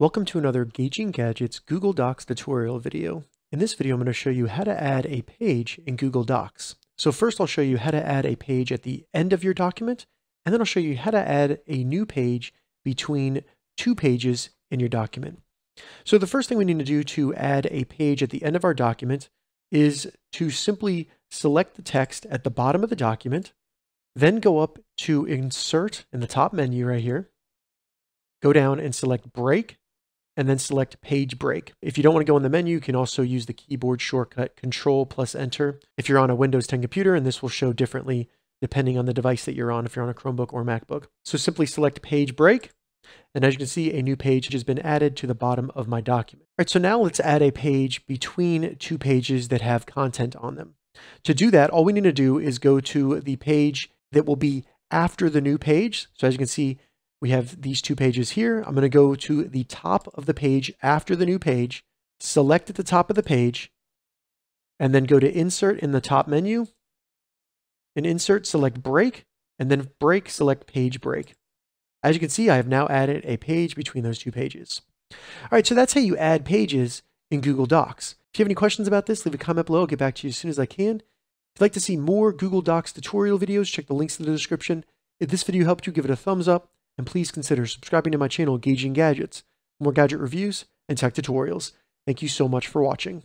Welcome to another Gauging Gadgets Google Docs tutorial video. In this video, I'm going to show you how to add a page in Google Docs. So first I'll show you how to add a page at the end of your document, and then I'll show you how to add a new page between two pages in your document. So the first thing we need to do to add a page at the end of our document is to simply select the text at the bottom of the document, then go up to Insert in the top menu right here, go down and select Break, and then select page break. If you don't want to go in the menu, you can also use the keyboard shortcut control plus enter if you're on a Windows 10 computer, and this will show differently depending on the device that you're on, if you're on a Chromebook or MacBook. So simply select page break. And as you can see, a new page has been added to the bottom of my document. All right, so now let's add a page between two pages that have content on them. To do that, all we need to do is go to the page that will be after the new page. So as you can see, we have these two pages here. I'm going to go to the top of the page after the new page, select at the top of the page, and then go to Insert in the top menu. In Insert, select Break, and then Break, select Page Break. As you can see, I have now added a page between those two pages. All right, so that's how you add pages in Google Docs. If you have any questions about this, leave a comment below. I'll get back to you as soon as I can. If you'd like to see more Google Docs tutorial videos, check the links in the description. If this video helped you, give it a thumbs up and please consider subscribing to my channel, Gauging Gadgets, more gadget reviews and tech tutorials. Thank you so much for watching.